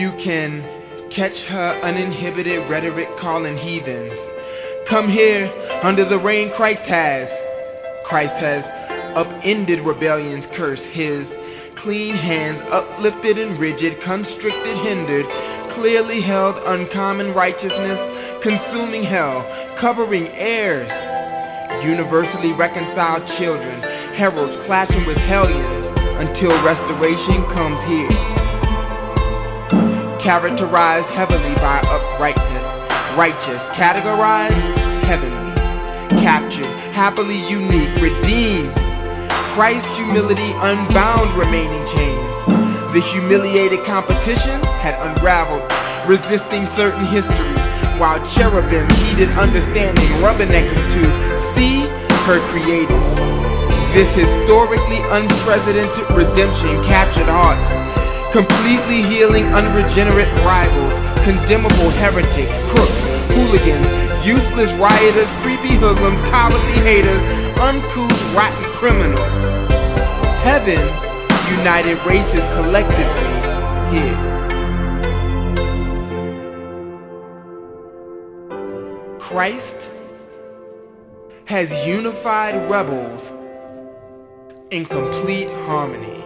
You can catch her uninhibited rhetoric calling heathens. Come here under the reign Christ has. Christ has upended rebellion's curse. His clean hands uplifted and rigid, constricted, hindered, clearly held uncommon righteousness, consuming hell, covering heirs, universally reconciled children, heralds clashing with hellions until restoration comes here. Characterized heavily by uprightness, righteous, categorized heavenly, captured, happily unique, redeemed. Christ's humility unbound remaining chains. The humiliated competition had unraveled, resisting certain history, while cherubim heeded understanding, rubbernecking to see her creator. This historically unprecedented redemption captured hearts, completely healing unregenerate rivals, condemnable heretics, crooks, hooligans, useless rioters, creepy hoodlums, cowardly haters, uncouth, rotten criminals. Heaven united races collectively here. Christ has unified rebels in complete harmony.